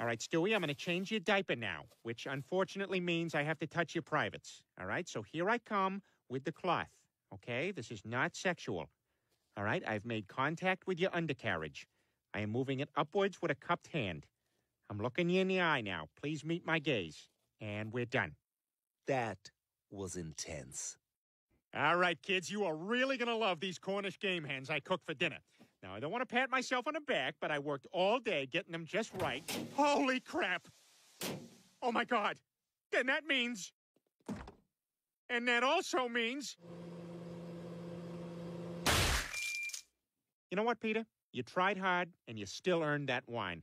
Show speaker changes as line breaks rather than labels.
All right, Stewie, I'm going to change your diaper now, which unfortunately means I have to touch your privates. All right, so here I come with the cloth. Okay, this is not sexual. All right, I've made contact with your undercarriage. I am moving it upwards with a cupped hand. I'm looking you in the eye now. Please meet my gaze. And we're done.
That was intense.
All right, kids, you are really going to love these Cornish game hens I cooked for dinner. Now, I don't want to pat myself on the back, but I worked all day getting them just right. Holy crap! Oh my god! Then that means. And that also means. You know what, Peter? You tried hard and you still earned that wine.